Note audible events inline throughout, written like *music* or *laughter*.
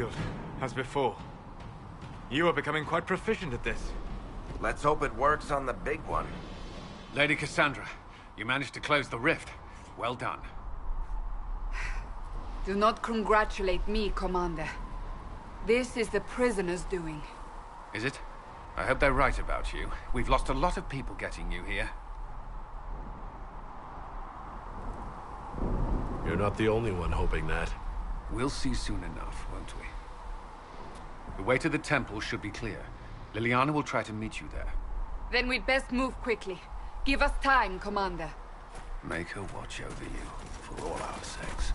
sealed, as before. You are becoming quite proficient at this. Let's hope it works on the big one. Lady Cassandra, you managed to close the rift. Well done. *sighs* Do not congratulate me, Commander. This is the prisoner's doing. Is it? I hope they're right about you. We've lost a lot of people getting you here. You're not the only one hoping that. We'll see soon enough, won't we? The way to the temple should be clear. Leliana will try to meet you there. Then we'd best move quickly. Give us time, Commander. Make her watch over you, for all our sakes.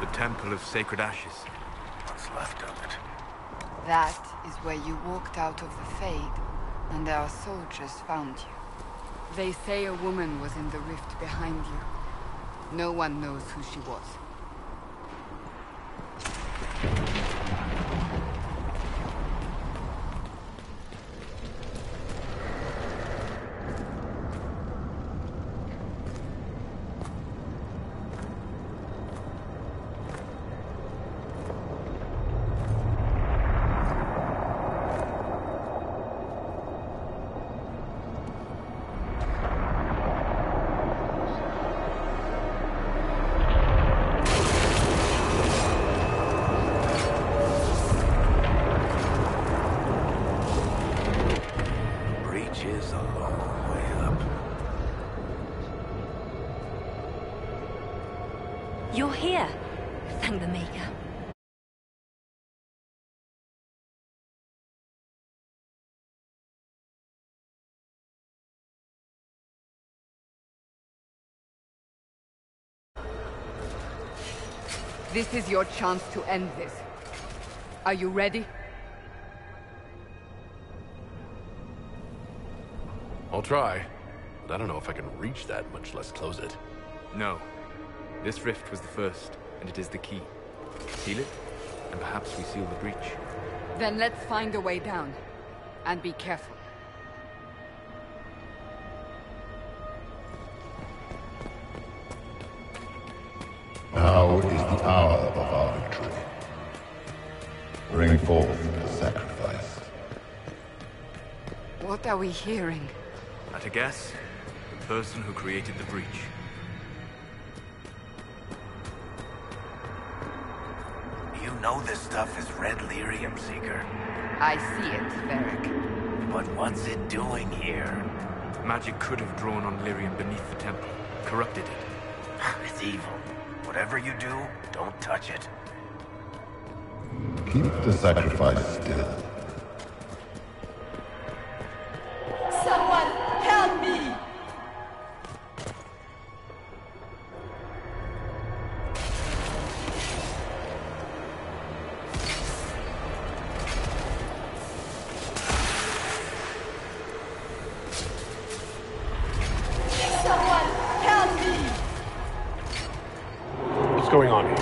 The Temple of Sacred Ashes. What's left of it? That is where you walked out of the Fade, and our soldiers found you. They say a woman was in the rift behind you. No one knows who she was. Breach is a long way up. You're here. Thank the Maker. This is your chance to end this. Are you ready? I'll try, but I don't know if I can reach that, much less close it. No. This rift was the first, and it is the key. Seal it, and perhaps we seal the breach. Then let's find a way down. And be careful. Now is the hour of our victory. Bring forth the sacrifice. What are we hearing? At a guess, the person who created the breach. You know this stuff is red lyrium, Seeker. I see it, Varric. But what's it doing here? Magic could have drawn on lyrium beneath the temple, corrupted it. *sighs* It's evil. Whatever you do, don't touch it. Keep the sacrifice still. What's going on here?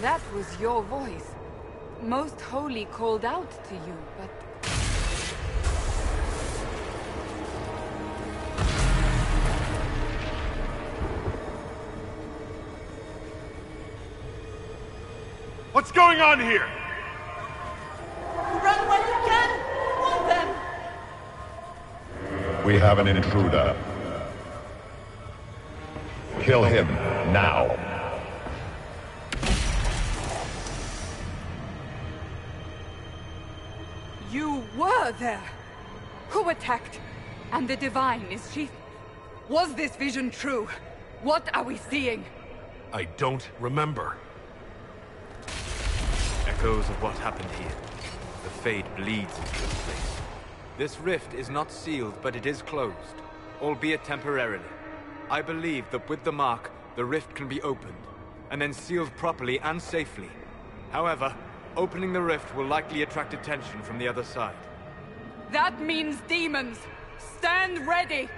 That was your voice. Most Holy called out to you, but... What's going on here? Run while you can! Want them! We have an intruder. Kill him now. You were there! Who attacked? And the Divine, is she... Was this vision true? What are we seeing? I don't remember. Echoes of what happened here. The Fade bleeds into this place. This rift is not sealed, but it is closed, albeit temporarily. I believe that with the mark, the rift can be opened, and then sealed properly and safely. However, opening the rift will likely attract attention from the other side. That means demons. Stand ready.